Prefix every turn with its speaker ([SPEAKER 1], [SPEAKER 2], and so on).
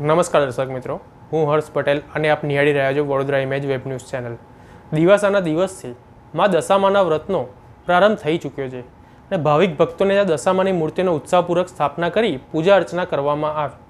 [SPEAKER 1] નમસ્કાર દર્શક મિત્રો. હું હર્ષ પટેલ અને આપ નિહાળી રહ્યા છો Vadodara image web news channel દિવાસાના દિવસથી મા દશામાના વ્રતનો પ્રારંભ થઈ ચૂક્યો છે અને ભાવિક ભક્તોને દશામાની મૂર્તિનો ઉત્સાહપૂર્વક સ્થાપના કરી પૂજા અર્ચના કરવામાં આવી.